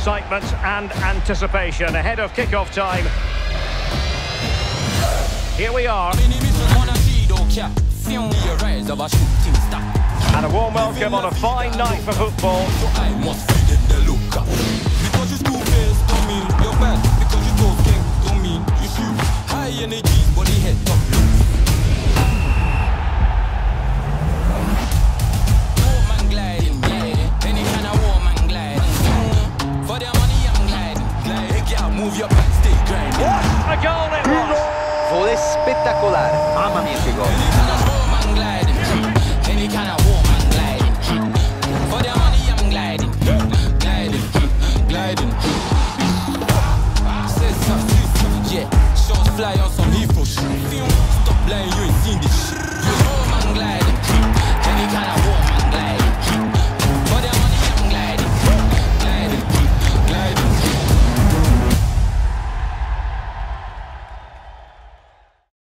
excitement and anticipation ahead of kick-off time. Here we are. And a warm welcome on a fine night for football. Get up, move your back, stay grinding. What a goal it was! Voler spettacolare. Mamma mia che gol. Fly on some heat for shit. Stop lying, you ain't seen this